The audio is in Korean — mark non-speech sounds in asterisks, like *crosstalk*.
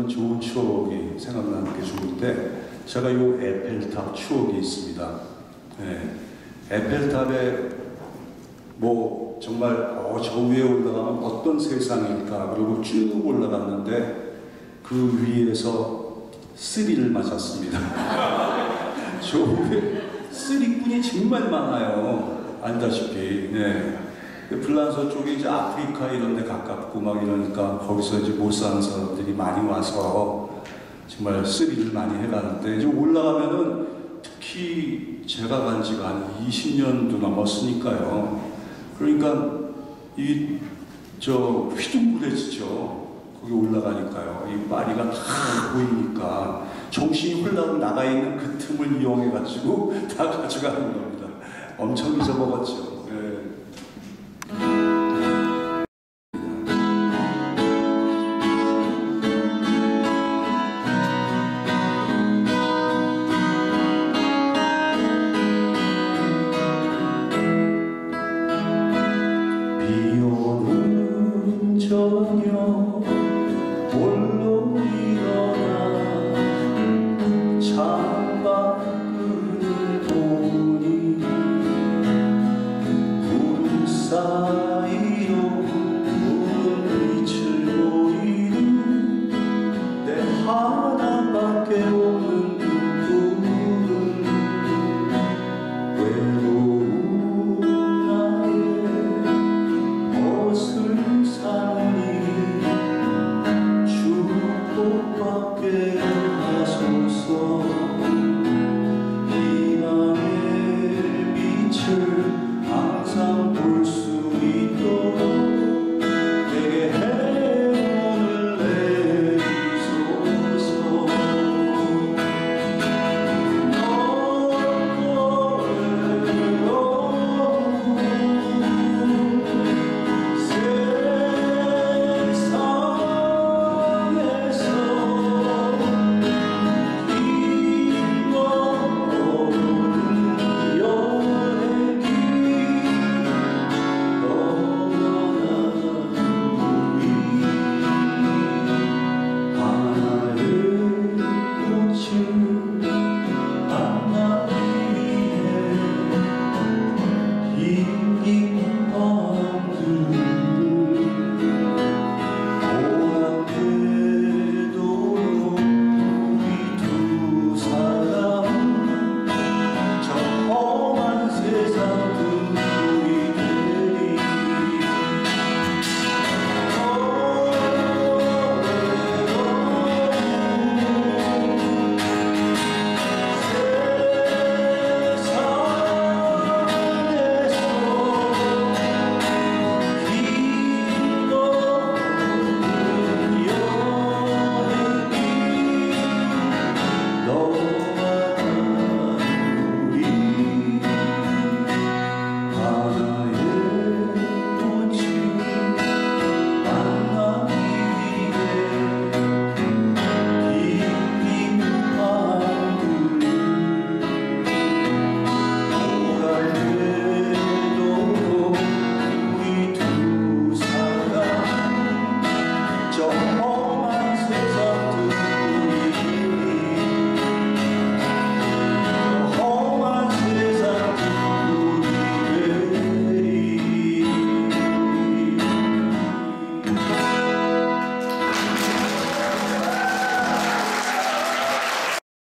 있으면 좋은 추억이 생각나는 게 좋은데 제가 요 에펠탑 추억이 있습니다. 네. 에펠탑에 뭐 정말 어, 저 위에 올라가면 어떤 세상일까 그리고 쭉 올라갔는데 그 위에서 쓰리를 맞았습니다. *laughs* 저 위에 쓰리꾼이 정말 많아요. 알다시피. 네. 프랑스 쪽에 이제 아프리카 이런 데 가깝고 막 이러니까 거기서 이제 못 사는 사람들이 많이 와서 정말 쓰리를 많이 해가는데 이제 올라가면은 특히 제가 간 지가 한 20년도 넘었으니까요. 그러니까 이 저 휘둥그레지죠. 거기 올라가니까요. 이 파리가 다 보이니까 정신이 홀라고 나가 있는 그 틈을 이용해 가지고 *laughs* 다 가져가는 겁니다. 엄청 잊어먹었죠. 저녁 홀로 일어나 창밖을 보니